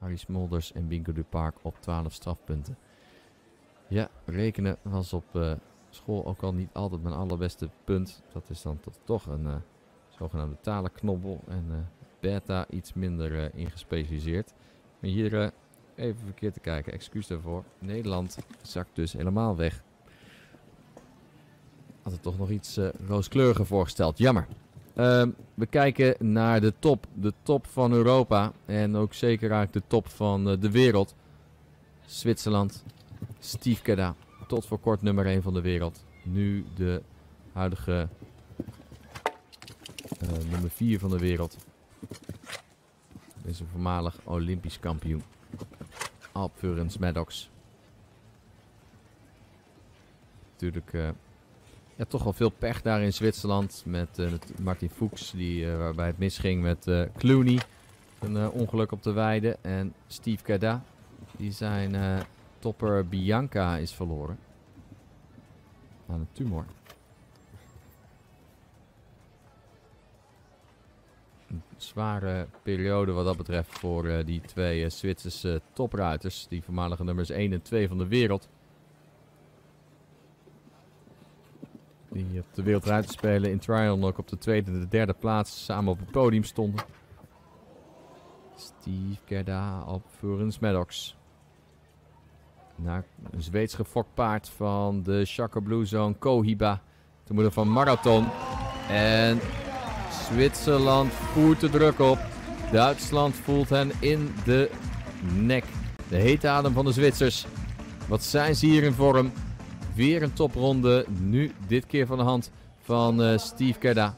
Harry Smolders en Bingo de Park op 12 strafpunten. Ja, rekenen was op eh, school ook al niet altijd mijn allerbeste punt. Dat is dan toch een uh, zogenaamde talenknobbel. En uh, beta iets minder ingespecialiseerd. Maar hier even verkeerd te kijken, excuus daarvoor. Nederland zakt dus helemaal weg. Had het toch nog iets rooskleuriger voorgesteld. Jammer. Ehm, we kijken naar de top. De top van Europa. En ook zeker eigenlijk de top van de wereld. Zwitserland. Steve Kedda. Tot voor kort nummer 1 van de wereld. Nu de huidige uh, nummer 4 van de wereld. Is een voormalig Olympisch kampioen. Alp Furens Maddox. Natuurlijk uh, ja, toch wel veel pech daar in Zwitserland. Met uh, Martin Fuchs, die, waarbij het misging met Clooney. Een ongeluk op de weide. En Steve Kedda. Die zijn Topper Bianca is verloren. Aan een tumor. Een zware periode wat dat betreft voor die twee Zwitserse topruiters. Die voormalige nummers 1 en 2 van de wereld. Die op de wereldruiterspelen in trial ook op de tweede en de derde plaats samen op het podium stonden. Steve Gerda op Furens Maddox naar een Zweeds gefokpaard van de Shaka Blue Zone Kohiba. De moeder van Marathon. En Zwitserland voert de druk op. Duitsland voelt hen in de nek. De hete adem van de Zwitsers. Wat zijn ze hier in vorm? Weer een topronde. Nu dit keer van de hand van uh, Steve Kerda.